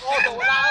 我走了。